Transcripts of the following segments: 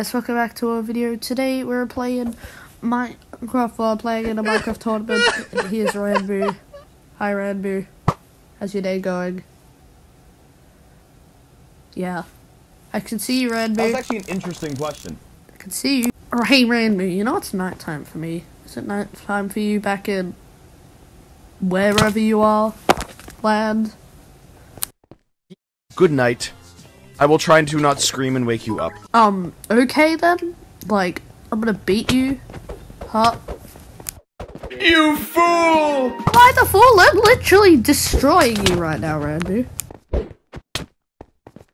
Guys, welcome back to our video. Today we're playing Minecraft while playing in a Minecraft tournament. Here's Ranboo. Hi Ranboo. How's your day going? Yeah. I can see you, Ranboo. That's actually an interesting question. I can see you. Or hey Ranboo, you know it's nighttime for me. Is it nighttime for you back in wherever you are? Land? Good night. I will try to not scream and wake you up. Um, okay then. Like, I'm gonna beat you. Huh? You fool! Why the fool? I'm literally destroying you right now, Randy.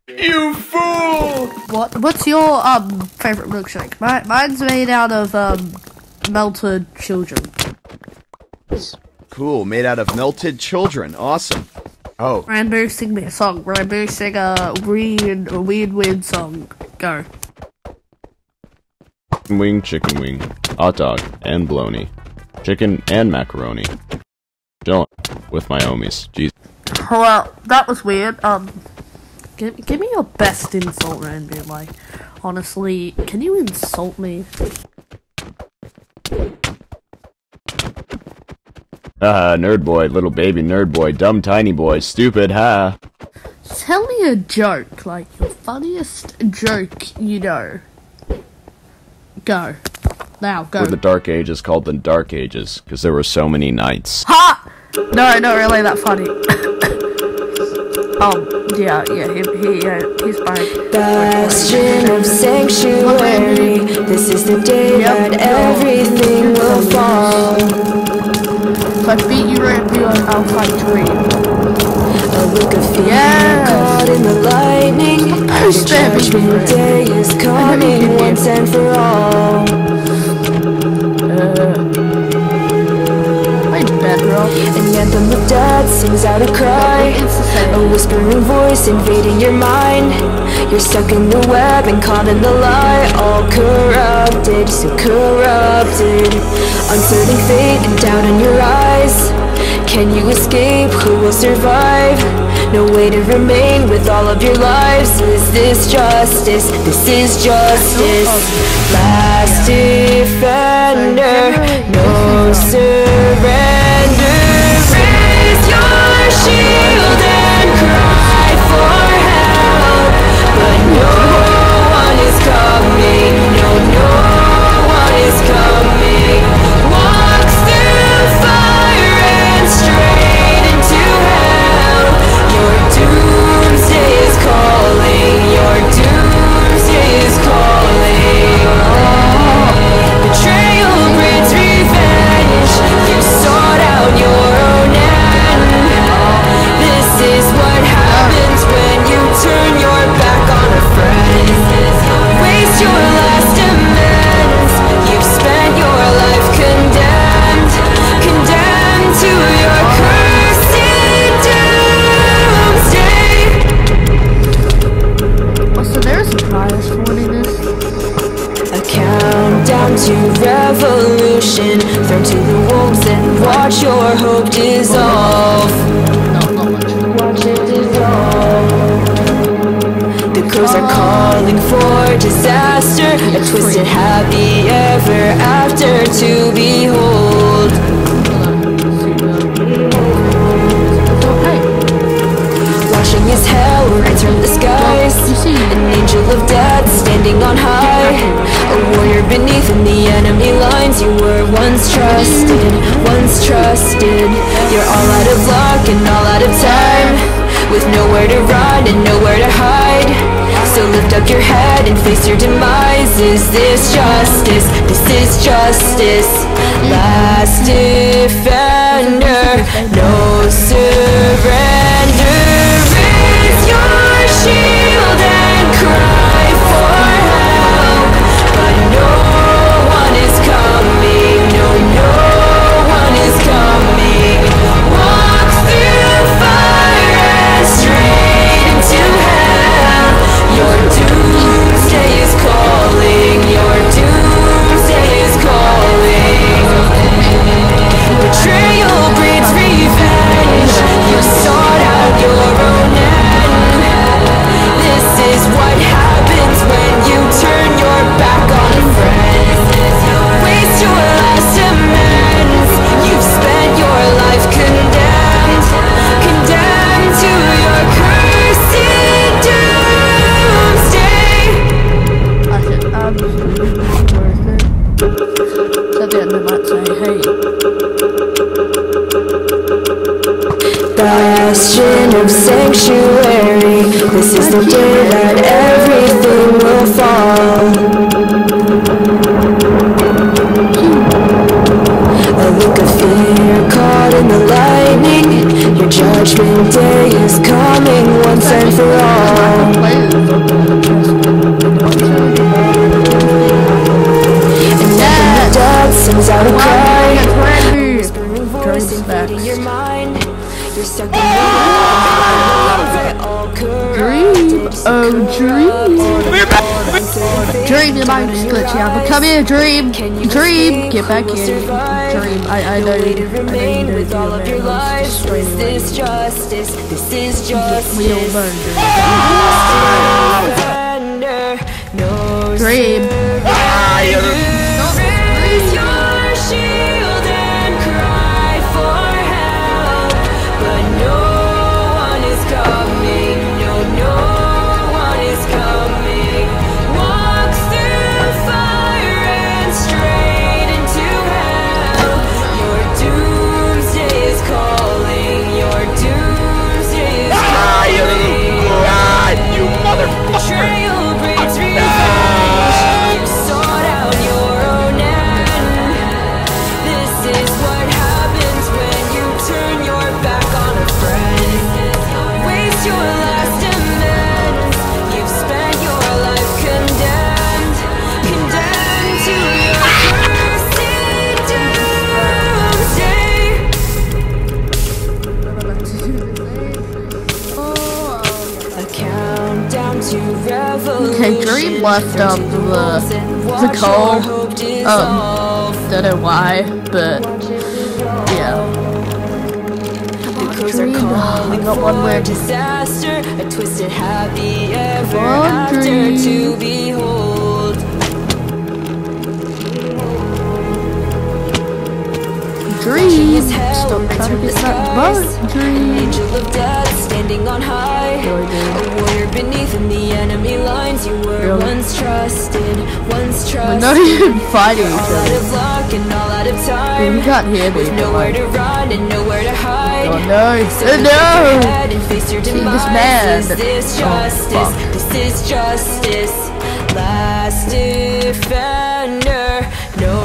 You fool! What? What's your um favorite milkshake? My, mine's made out of um melted children. Cool, made out of melted children. Awesome. Oh. Ranboo, sing me a song. Ranboo, sing a weird, a weird, weird song. Go. Wing, chicken wing, hot dog, and bologna. Chicken and macaroni. Chillin' with my homies. Jeez. Well, that was weird. Um, give, give me your best insult, Ranboo. Like, honestly, can you insult me? Haha, nerd boy, little baby nerd boy, dumb tiny boy, stupid, ha. Tell me a joke, like your funniest joke you know. Go. Now, go. Were the dark ages called the dark ages, because there were so many knights. Ha! No, not really that funny. oh, yeah, yeah, he, he, yeah, he's fine. Bastion of sanctuary. This is the day Yep. that everything will fall. If I beat you right be on outside tree. A look of fear Yes. caught in the lightning. The judgment day is coming once and for all. Bedrock. An anthem of death sings out a cry. A whispering voice invading your mind. You're stuck in the web and caught in the lie. All corrupted, so corrupted. Uncertain fate and doubt in your eyes. Can you escape? Who will survive? No way to remain with all of your lives. Is this justice? This is justice. Last defender, no surrender. Countdown to revolution. Thrown to the wolves and watch your hope dissolve. Watch it dissolve. The crows are calling for disaster. A twisted happy ever after to behold. Watching as hell from the skies. An angel of death standing on high. A warrior beneath in the enemy lines. You were once trusted, once trusted. You're all out of luck and all out of time. With nowhere to run and nowhere to hide. So lift up your head and face your demise. Is this justice? This is justice. Last defender, no surrender. Lightning. Come here, dream. Dream, get back here. Dream, I, I know you. I know you remain with all of your lives. Is justice? This is justice. We all learn, Surrender, no Dream. Raise ah, your shield left, um, the- the call. Um, Don't know why, but yeah. They're calling got one word. disaster, a twisted happy ever after to behold. Dream. Stop trying to get that skies. boat. An angel of death standing on high. A warrior beneath in the enemy lines. You were Really? once trusted, once We're trusted. not even fighting each all out other. of luck and all out of Dude, time. you can't hear me. Nowhere to run and nowhere to hide. Oh no! So Oh no! head and face your See, this man- Is this Oh, fuck. this is justice. Last defender,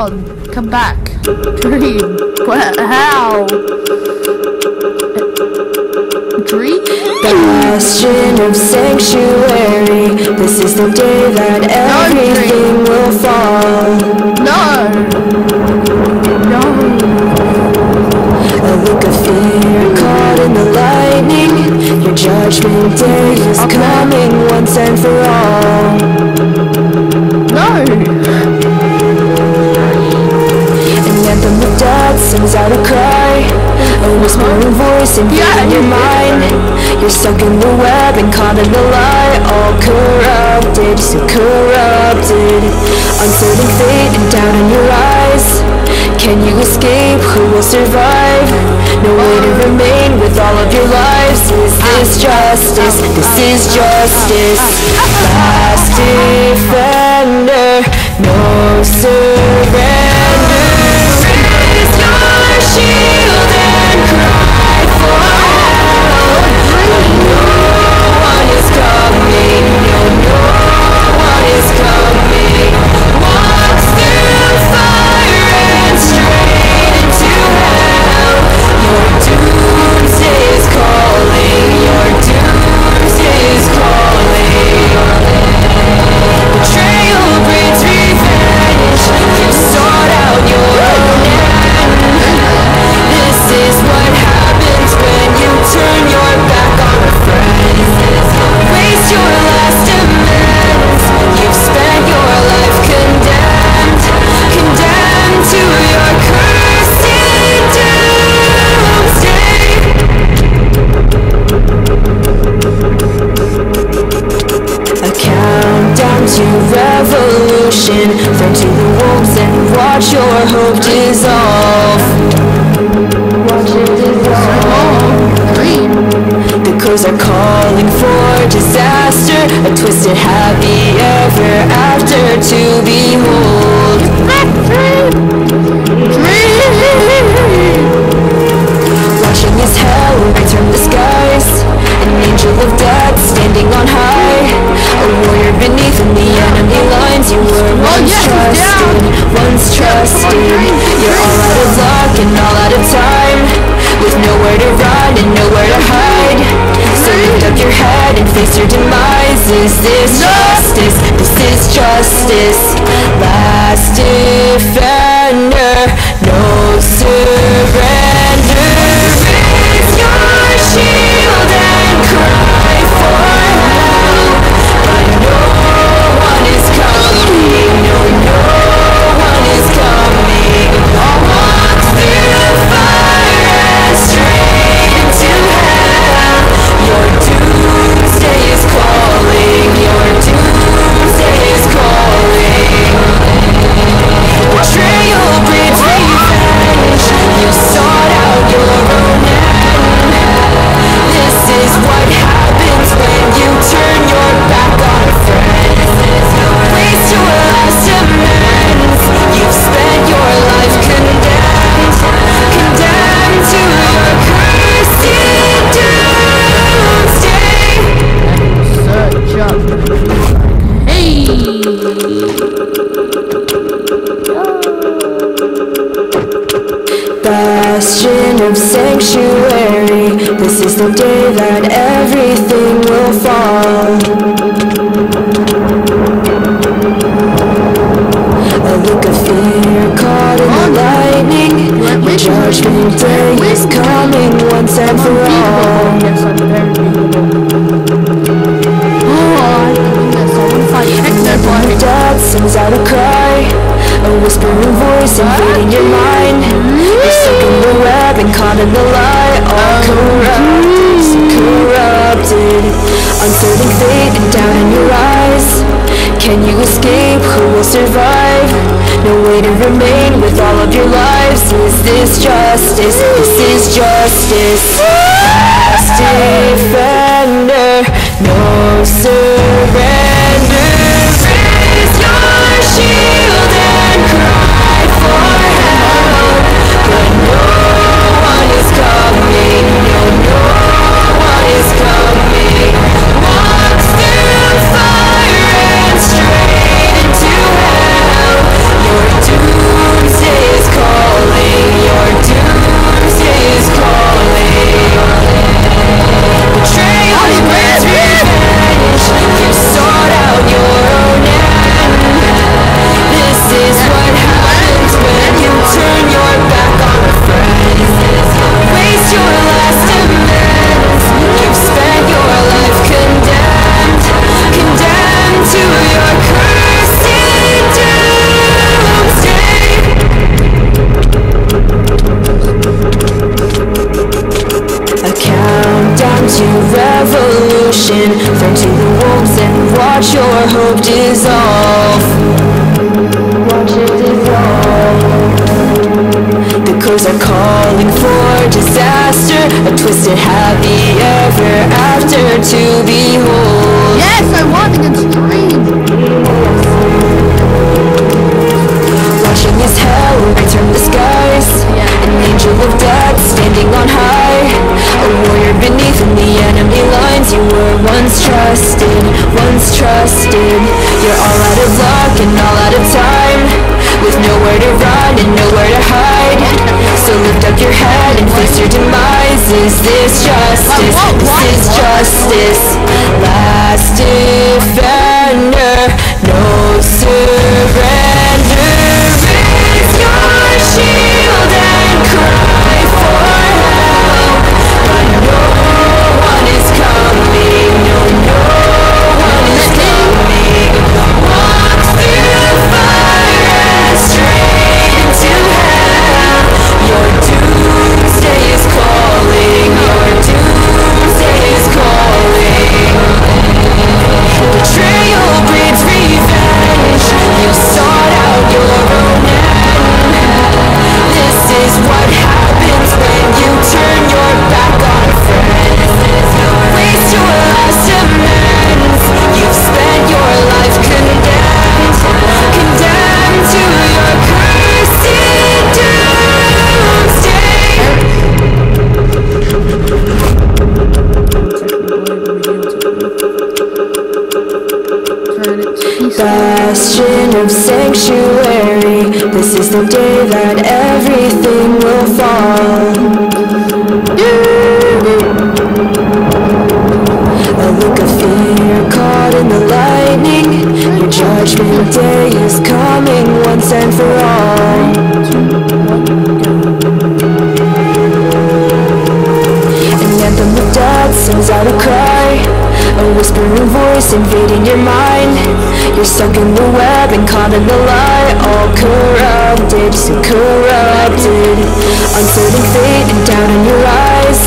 on! Come back! Dream! Where? How? Dream? Bastion of sanctuary. This is the day that everything will fall. No! No! A look of fear caught in the lightning. Your judgment day is coming once and for all. You're stuck in the web and caught in the lie. All corrupted, so corrupted. Uncertain fate and doubt in your eyes. Can you escape? Who will survive? No way to remain with all of your lives. Is this justice? This is justice. Last Bastion of sanctuary, this is the day that everything will fall. A look of fear caught in the lightning. Your judgment day is coming once and for all. Yes, I'm very beautiful. I think that someone fight Hector Your dad sends out a cry, a whispering voice invading your mind. You're stuck in the web and caught in the lie, all corrupt, so corrupted. Unfolding fate and doubt in your eyes. Can you escape? Who will survive? No way to remain with all of your lives. Is this justice? This is justice. Defender, no surrender. To behold. Yes, I won against Green. Watching as hell rides from the skies. An angel of death standing on high. A warrior beneath in the enemy lines. You were once trusted, once trusted. You're all out of luck and all out of time. With nowhere to run and nowhere to hide So lift up your head and face your demise. Is this justice? This is justice. Last defender. No surrender Bastion of sanctuary. This is the day that everything will fall. A look of fear caught in the lightning. Your judgment day is coming once and for all. An anthem of death sends out a cry whispering voice invading your mind. You're stuck in the web and caught in the lie. All corrupted, so corrupted. Uncertain fate and doubt in your eyes.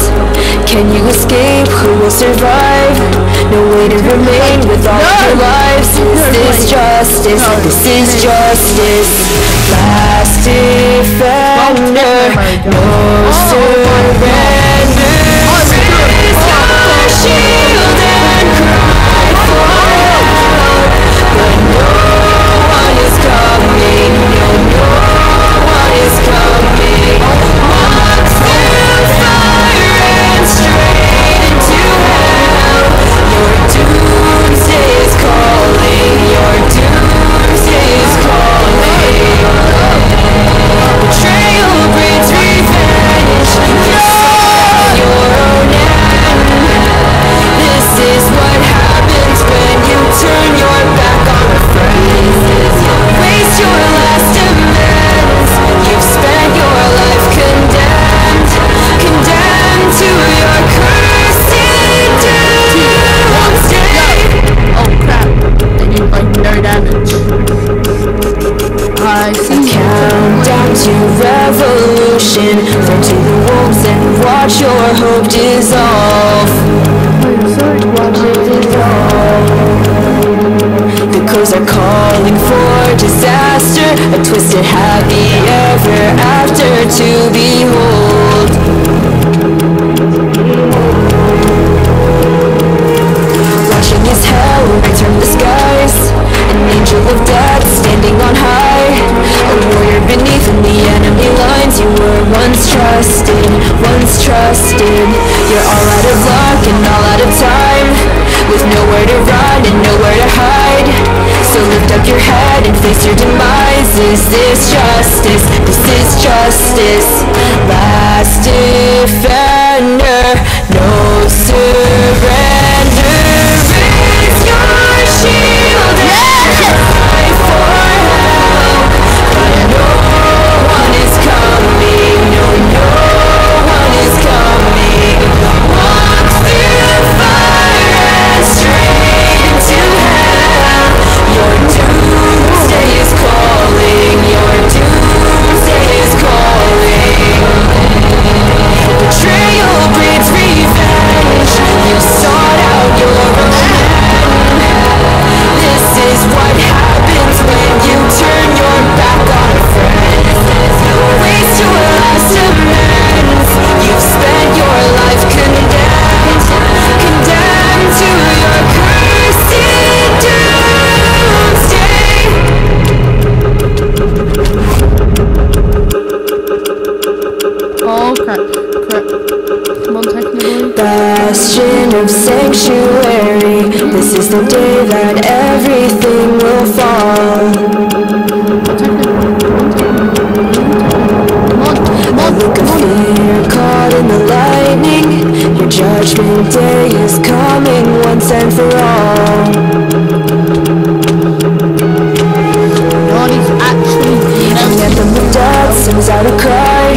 Can you escape? Who will survive? No way to remain with all of your lives. This Is this justice? This is justice. Last defender. No surrender disaster A twisted happy ever after to behold. Watching as hell return the skies An angel of death standing on high A warrior beneath in the enemy lines You were once trusted, once trusted. You're all out of luck and all out of time With nowhere to run up your head and face your demise Is this justice? This is justice Last defender No surrender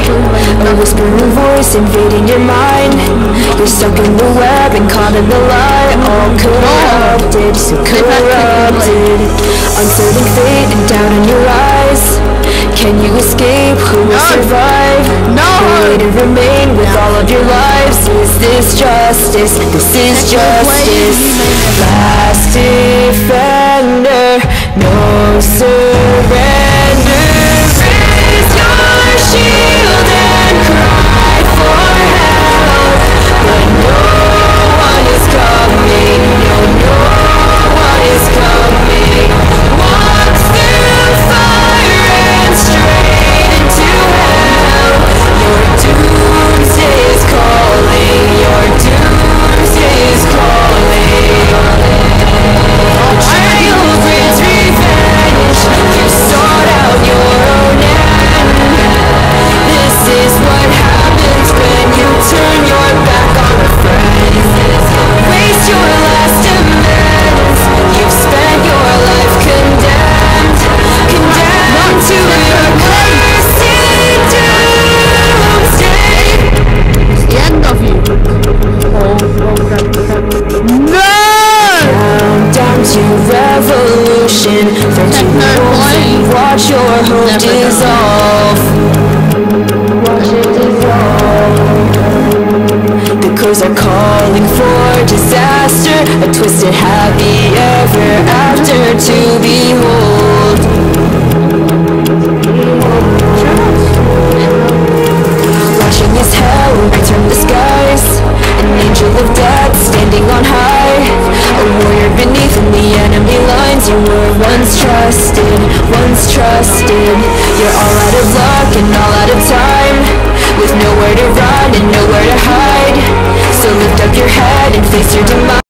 a whispering voice invading your mind. You're stuck in the web and caught in the lie. All corrupted, so corrupted. Uncertain fate and doubt in your eyes. Can you escape? Who will survive? No. Way to remain with all of your lives. Is this justice? This is justice. Last defender No surrender. Raise your shield watch your hope dissolve. Because it dissolve. The crows are calling for disaster, a twisted happy ever after to behold. Watching his hell, I turn the skies, an angel of death standing on high, a warrior beneath the you were once trusted, once trusted. You're all out of luck and all out of time. With nowhere to run and nowhere to hide. So lift up your head and face your demise